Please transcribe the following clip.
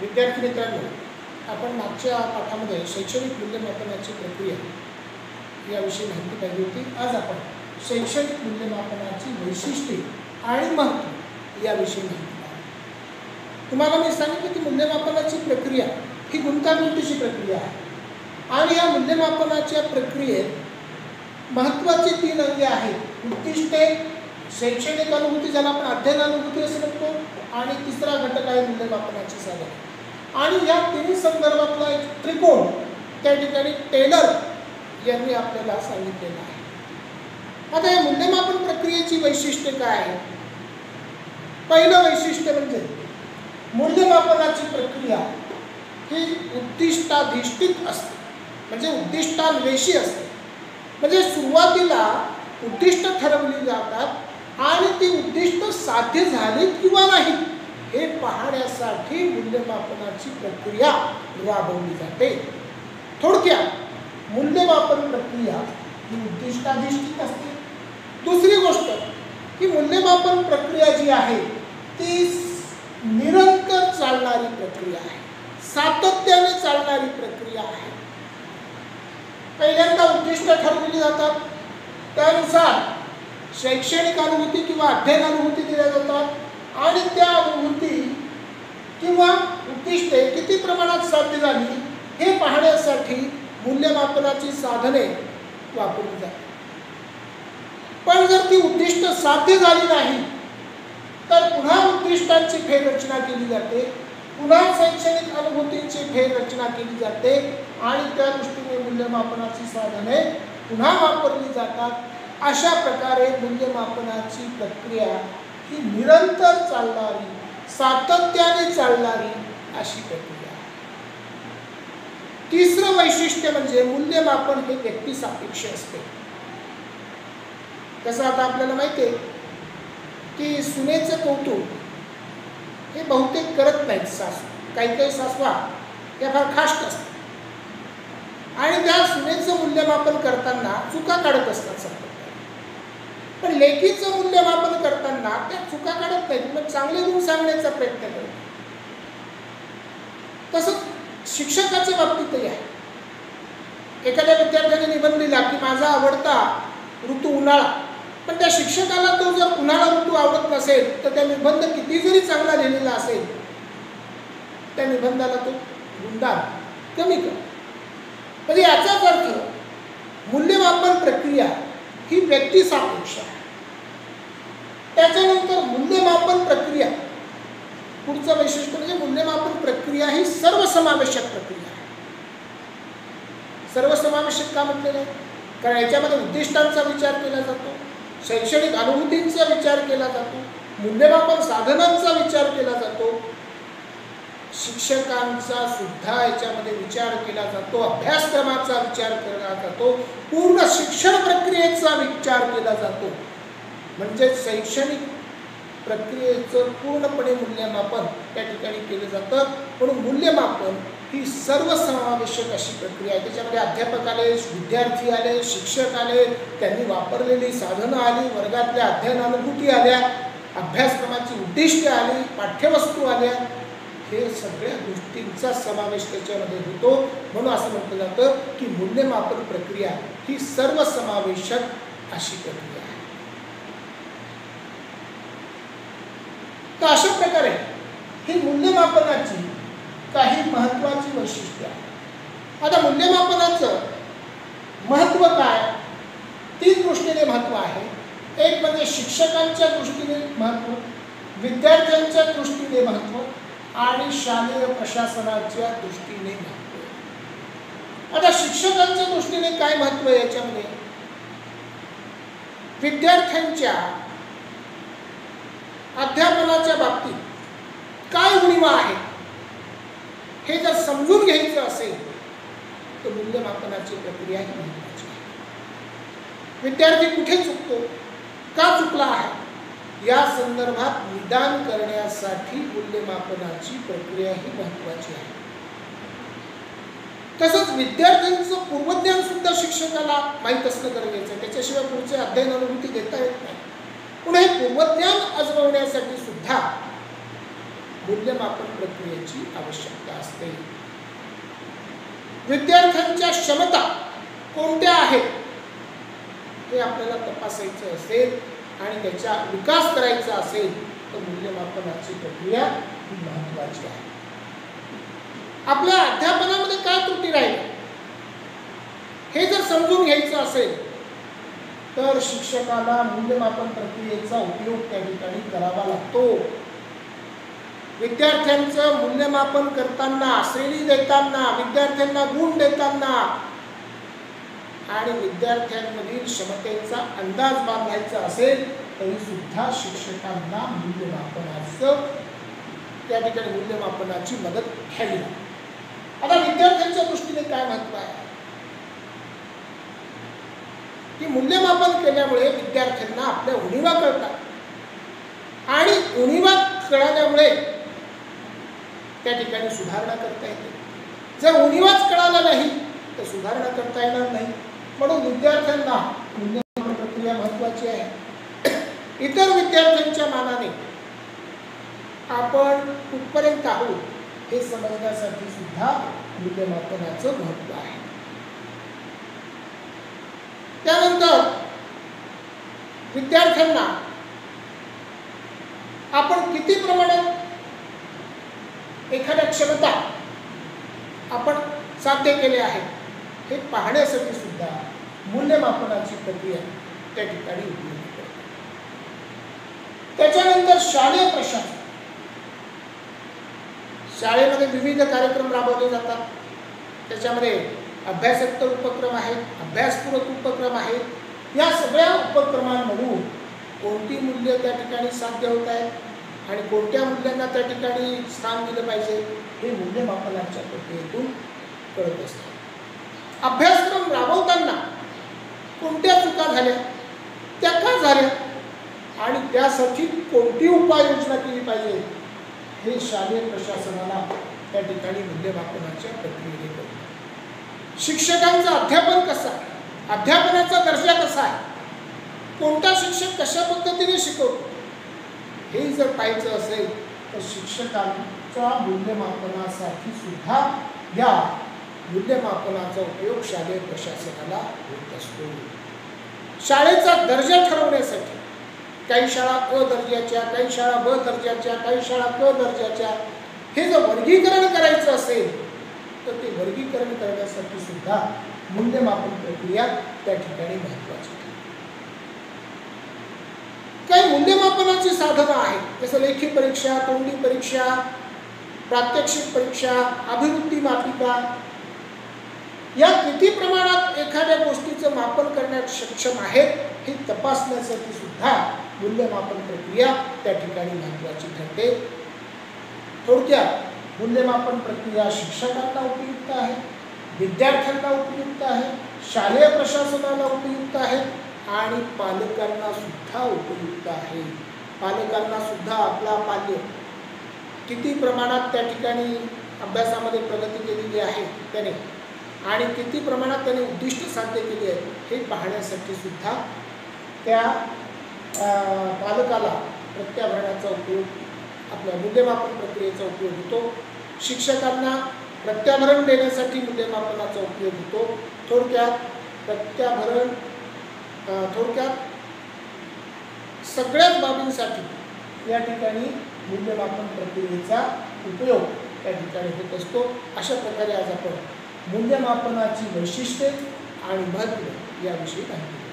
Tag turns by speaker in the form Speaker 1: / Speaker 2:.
Speaker 1: विद्यार्थी मित्रांनो आपण मागच्या पाठामध्ये शैक्षणिक मूल्यमापनाची प्रक्रिया याविषयी माहिती पाहिली होती. आज आपण शैक्षणिक मूल्यमापनाची वैशिष्ट्ये आणि महत्त्व याविषयी माहिती पाहू तुम्हाला मी सांगितलं की मूल्यमापनाची प्रक्रिया ही गुंतागुंतीची प्रक्रिया आहे. आणि या मूल्यमापनाच्या प्रक्रियेत महत्त्वाचे तीन अंगे आहेत. उद्दिष्टे शैक्षणिक अनुभूती ज्याला आपण अध्ययन अनुभूती असं म्हणतो आणि तिसरा घटक आहे मूल्यमापनाची साधन. आणि या तिन्ही संदर्भातला एक त्रिकोण त्या ठिकाणी टेलर यांनी आपल्याला सांगितलेलं आहे. आता या मूल्यमापन प्रक्रियेची वैशिष्ट्ये काय आहेत पहिलं वैशिष्ट्य म्हणजे मूल्यमापनाची प्रक्रिया ही उद्दिष्टाधिष्ठित असते. म्हणजे उद्दिष्टान्वेषी असते. म्हणजे सुरुवातीला उद्दिष्ट ठरवली जातात आणि ती उद्दिष्ट साध्य झाली किंवा नाही हे पाहण्यासाठी मूल्यमापनाची प्रक्रिया राबवली जाते. थोडक्यात मूल्यमापन प्रक्रिया ही उद्दिष्टाधिष्ठित असते. दुसरी गोष्ट की मूल्यमापन प्रक्रिया जी आहे ती निरंतर चालणारी प्रक्रिया आहे. सातत्याने चालणारी प्रक्रिया आहे. पहिल्यांदा उद्दिष्ट ठरवली जातात. त्यानुसार शैक्षणिक अनुभूती किंवा अध्ययन अनुभूती दिल्या जातात. आणि त्या अनुभूती किंवा उद्दिष्टे किती प्रमाणात साध्य झाली हे पाहण्यासाठी मूल्यमापनाची साधने वापरली जातात. पण जर ती उद्दिष्ट साध्य झाली नाही तर पुन्हा उद्दिष्टांची फेररचना केली जाते पुन्हा शैक्षणिक अनुभूतींची फेररचना केली जाते आणि त्या दृष्टीने मूल्यमापनाची साधने पुन्हा वापरली जातात. अशा प्रकारे मूल्यमापनाची प्रक्रिया ही निरंतर चालणारी सातत्याने चालणारी अशी प्रक्रिया. तिसरं वैशिष्ट्य म्हणजे मूल्यमापन हे व्यक्ती सापेक्ष असते. कसं आता आपल्याला माहिती आहे? की सुनेचं कौतुक हे बहुतेक करत नाहीत सासू. काही काही सासवा या फार खाष्ट असतात. आणि त्या सुनेचं मूल्यमापन करताना चुका काढत असतात सगळं. पण लेखीचं मूल्यमापन करताना त्या चुका काढत नाहीत. मग चांगले गुण सांगण्याचा प्रयत्न करतो तसंच शिक्षकाच्या बाबतीतही आहे. एखाद्या विद्यार्थ्याने निबंध दिला की माझा आवडता ऋतू उन्हाळा. पण त्या शिक्षकाला तो जर उन्हाळा ऋतू आवडत नसेल तर त्या निबंध किती जरी चांगला लिहिलेला असेल त्या निबंधाला तो गुंडार कमी कर. म्हणजे याचाच अर्थ मूल्यमापन प्रक्रिया ही व्यक्तिसापेक्ष आहे. त्याच्यानंतर मूल्यमापन प्रक्रिया. पुढचं वैशिष्ट्य म्हणजे मूल्यमापन प्रक्रिया ही सर्वसमावेशक प्रक्रिया आहे. सर्वसमावेशक का म्हटलेलं आहे? कारण याच्यामध्ये उद्दिष्टांचा विचार केला जातो शैक्षणिक अनुभूतींचा विचार केला जातो मूल्यमापन साधनांचा विचार केला जातो शिक्षकांचा सुद्धा याच्यामध्ये विचार केला जातो अभ्यासक्रमाचा विचार केला जातो पूर्ण शिक्षण प्रक्रियेचा विचार केला जातो. म्हणजे शैक्षणिक प्रक्रियेचं पूर्णपणे मूल्यमापन त्या ठिकाणी केलं जातं. म्हणून मूल्यमापन ही सर्वसमावेशक अशी प्रक्रिया आहे. त्याच्यामध्ये अध्यापक आले विद्यार्थी आले शिक्षक आले त्यांनी वापरलेली साधनं आली वर्गातल्या अध्ययन अनुभूती आल्या अभ्यासक्रमाची उद्दिष्टे आली पाठ्यवस्तू आल्या हे सगळ्या गोष्टींचा समावेश त्याच्यामध्ये होतो. म्हणून असं म्हटलं जातं की मूल्यमापन प्रक्रिया ही सर्वसमावेशक अशी प्रक्रिया आहे. तर अशा प्रकारे ही मूल्यमापनाची काही महत्त्वाची वैशिष्ट्य आहेत आता मूल्यमापनाचं महत्त्व काय? तीन दृष्टीने महत्त्व आहे. एक म्हणजे शिक्षकांच्या दृष्टीने महत्त्व विद्यार्थ्यांच्या दृष्टीने महत्त्व आणि शालेय प्रशासनाच्या दृष्टीने आता शिक्षकांच्या दृष्टीने काय महत्त्व आहे याच्यामध्ये? विद्यार्थ्यांच्या अध्यापनाच्या बाबतीत काय उणीवा आहेत हे जर समजून घ्यायचं असेल तर मूल्यमापनाची प्रक्रिया ही महत्वाची आहे. विद्यार्थी कुठे चुकतो? का चुकला आहे? या संदर्भात निदान करण्यासाठी मूल्यमापनाची प्रक्रिया ही महत्वाची आहे. तसंच विद्यार्थ्यांचं पूर्वज्ञान सुद्धा शिक्षकाला माहीत असणं गरजेचं आहे. त्याच्याशिवाय पुढचे अध्ययन अनुभूती घेता येत नाही. पुढे पूर्वज्ञान अजमवण्यासाठी सुद्धा मूल्यमापन प्रक्रियेची आवश्यकता असते. विद्यार्थ्यांच्या क्षमता कोणत्या आहेत हे आपल्याला तपासायचं असेल. आणि त्याचा विकास करायचा असेल तर मूल्यमापनाची प्रक्रिया ही महत्वाची आहे. आपल्या अध्यापनामध्ये काय त्रुटी राहील? हे जर समजून घ्यायचं असेल तर शिक्षकाला मूल्यमापन प्रक्रियेचा उपयोग त्या ठिकाणी करावा लागतो. विद्यार्थ्यांचं मूल्यमापन करताना श्रेणी देताना विद्यार्थ्यांना गुण देताना आणि विद्यार्थ्यांमधील क्षमतेचा अंदाज बांधायचा असेल तरी सुद्धा शिक्षकांना मूल्यमापनाचं त्या ठिकाणी मूल्यमापनाची मदत घ्यावी आता विद्यार्थ्यांच्या दृष्टीने काय महत्त्व आहे? की मूल्यमापन केल्यामुळे विद्यार्थ्यांना आपल्या उणीवा कळतात. आणि उणीवा कळाल्यामुळे त्या ठिकाणी सुधारणा करता येते. जर उणीवाच कळाला नाही तर सुधारणा करता येणार नाही. म्हणून विद्यार्थ्यांना मूल्यमापन प्रक्रिया महत्वाची आहे. इतर विद्यार्थ्यांच्या मानाने आपण कुठपर्यंत आहोत हे समजण्यासाठी सुद्धा मूल्यमापनाचं महत्त्व आहे. त्यानंतर विद्यार्थ्यांना आपण किती प्रमाणात एखाद्या क्षमता आपण साध्य केले आहे? हे पाहण्यासाठी सुद्धा मूल्यमापनाची प्रक्रिया त्या ठिकाणी उपयोगी पडते त्याच्यानंतर शालेय प्रशासन. शाळेमध्ये विविध कार्यक्रम राबवले जातात. त्याच्यामध्ये अभ्यासोत्तर उपक्रम आहेत अभ्यासपूरक उपक्रम आहेत. या सगळ्या उपक्रमांमधून कोणती मूल्य त्या ठिकाणी साध्य होत आहेत आणि कोणत्या मूल्यांना त्या ठिकाणी स्थान दिलं पाहिजे हे मूल्यमापनाच्या प्रक्रियेतून कळत असतात अभ्यासक्रम राबवताना कोणत्या चुका झाल्या? त्या का झाल्या? आणि त्यासाठी कोणती उपाययोजना केली पाहिजे? हे शालेय प्रशासनाला त्या ठिकाणी मूल्यमापनाच्या प्रक्रियेने कळतं शिक्षकांचं अध्यापन कसं? आहे अध्यापनाचा दर्जा कसा? आहे कोणता शिक्षक कशा पद्धतीने शिकवतो? हे जर पाहायचं असेल तर शिक्षकांच्या मूल्यमापनासाठी सुद्धा या मूल्यमापनाचा उपयोग शालेय प्रशासनाला होत असतो. शाळेचा दर्जा ठरवण्यासाठी काही शाळा अ दर्जाच्या काही शाळा ब दर्जाच्या काही शाळा क दर्जाच्या हे जर वर्गीकरण करायचं असेल तर ते वर्गीकरण करण्यासाठी सुद्धा मूल्यमापन प्रक्रिया त्या ठिकाणी महत्वाची काही मूल्यमापनाची साधनं आहेत जसं लेखी परीक्षा तोंडी परीक्षा प्रात्यक्षिक परीक्षा अभिवृत्ती मापिका या किती प्रमाणात एखाद्या गोष्टीचं मापन करण्यात सक्षम आहेत हे तपासण्यासाठी सुद्धा मूल्यमापन प्रक्रिया त्या ठिकाणी महत्वाची ठरते. थोडक्यात मूल्यमापन प्रक्रिया शिक्षकांना उपयुक्त आहे विद्यार्थ्यांना उपयुक्त आहे शालेय प्रशासनाला उपयुक्त आहे आणि पालकांना सुद्धा उपयुक्त आहे. पालकांना सुद्धा आपला पाल्य किती प्रमाणात त्या ठिकाणी अभ्यासामध्ये प्रगती केलेली आहे त्याने आणि किती प्रमाणात त्याने उद्दिष्ट साध्य केली आहेत हे पाहण्यासाठी सुद्धा त्या पालकाला प्रत्याभरणाचा उपयोग आपल्या मूल्यमापन प्रक्रियेचा उपयोग होतो. शिक्षकांना प्रत्याभरण देण्यासाठी मूल्यमापनाचा उपयोग होतो. थोडक्यात प्रत्याभरण थोडक्यात सगळ्याच बाबींसाठी या ठिकाणी मूल्यमापन प्रक्रियेचा उपयोग त्या ठिकाणी होत असतो. अशा प्रकारे आज आपण मूल्यमापनाची वैशिष्ट्ये आणि महत्त्व याविषयी माहिती